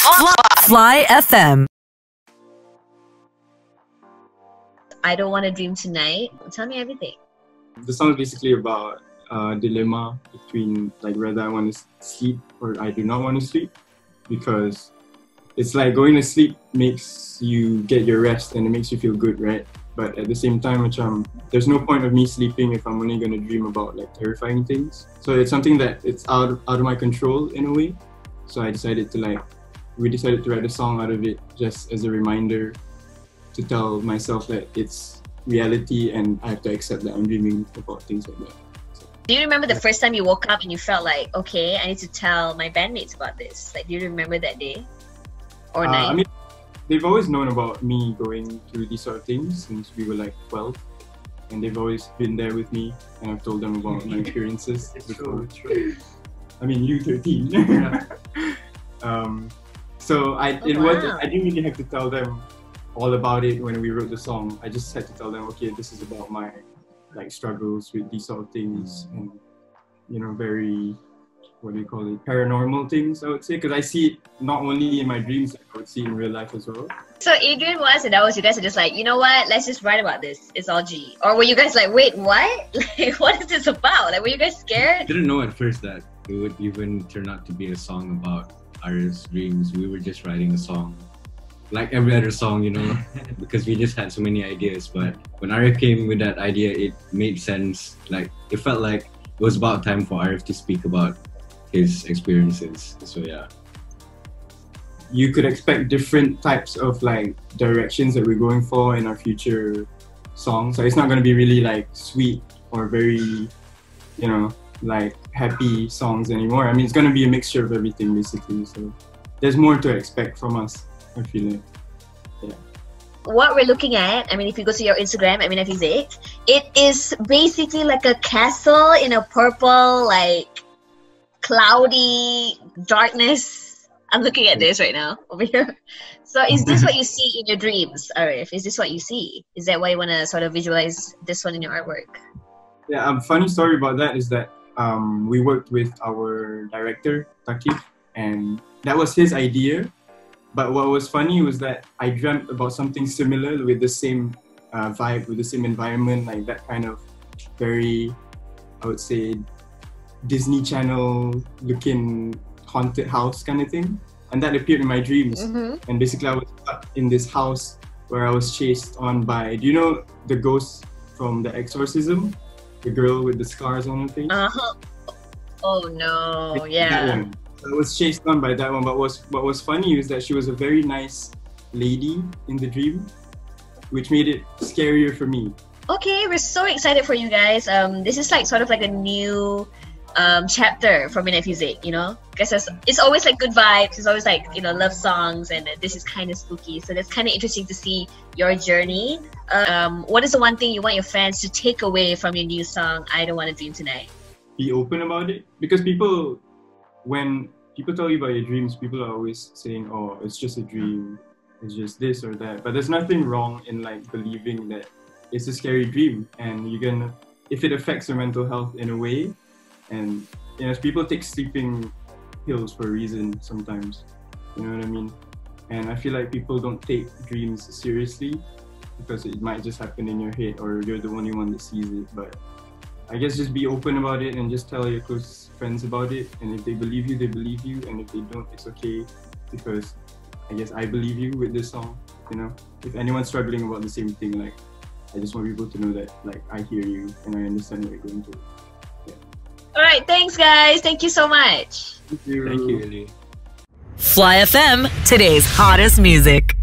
Fly FM. I don't want to dream tonight. Tell me everything. The song is basically about a dilemma between like whether I want to sleep or I do not want to sleep because it's like going to sleep makes you get your rest and it makes you feel good, right? But at the same time, um, there's no point of me sleeping if I'm only gonna dream about like terrifying things. So it's something that it's out of, out of my control in a way. So I decided to like, we decided to write a song out of it just as a reminder to tell myself that it's reality and I have to accept that I'm dreaming about things like that. Do you remember the first time you woke up and you felt like, okay, I need to tell my bandmates about this? Like, do you remember that day or Uh, night? I mean, they've always known about me going through these sort of things since we were like 12. And they've always been there with me, and I've told them about my experiences. before. I mean, you 13. um, so I, Oh, it was. I didn't really have to tell them all about it when we wrote the song. I just had to tell them, okay, this is about my like struggles with these sort of things, mm. and you know, very what do you call it, paranormal things. I would say because I see it not only in my dreams, I would see it in real life as well. so Adrian was and that was you guys are just like, you know what? Let's just write about this. It's all G. Or were you guys like, wait, what? Like, what is this about? Like, were you guys scared? didn't know at first that it would even turn out to be a song about Ari's dreams. We were just writing a song, like every other song, you know, because we just had so many ideas. But when Arif came with that idea, it made sense. Like it felt like it was about time for Arif to speak about his experiences. So yeah. you could expect different types of like directions that we're going for in our future songs. So it's not going to be really like sweet or very, you know, like happy songs anymore. I mean, it's going to be a mixture of everything basically. So there's more to expect from us. I feel it. what we're looking at, I mean, if you go to your Instagram, I mean, if it's it, it is basically like a castle in a purple, like cloudy darkness. I'm looking at this right now over here. So, is this what you see in your dreams, Arif? Is this what you see? Is that why you want to sort of visualize this one in your artwork? Yeah, a funny story about that is that um, we worked with our director, Takif, and that was his idea. But what was funny was that I dreamt about something similar with the same uh, vibe, with the same environment, like that kind of very, I would say, Disney Channel looking haunted house kind of thing. And that appeared in my dreams. Mm-hmm. And basically, I was stuck in this house where I was chased on by, do you know the ghost from The Exorcism? The girl with the scars on her face? Uh huh. Oh no! Yeah. I was chased on by that one, but was what was funny is that she was a very nice lady in the dream, which made it scarier for me. Okay, we're so excited for you guys. Um, this is like sort of like a new um chapter for Midnight Fusic, you know, because it's, it's always like good vibes. It's always like you know love songs, and this is kind of spooky. So that's kind of interesting to see your journey. Um, what is the one thing you want your fans to take away from your new song? I don't want to dream tonight. Be open about it because people, when people tell you about your dreams, people are always saying, "Oh, it's just a dream. It's just this or that." But there's nothing wrong in like believing that it's a scary dream, and you're gonna, if it affects your mental health in a way, and you know, people take sleeping pills for a reason sometimes. You know what I mean? And I feel like people don't take dreams seriously because it might just happen in your head or you're the only one that sees it. But I guess just be open about it and just tell your close friends about it. And if they believe you, they believe you. And if they don't, it's okay because I guess I believe you with this song. You know, if anyone's struggling about the same thing, like I just want people to know that like I hear you and I understand what you're going through. All right, thanks guys. Thank you so much. Thank you. Thank you, Fly FM, today's hottest music.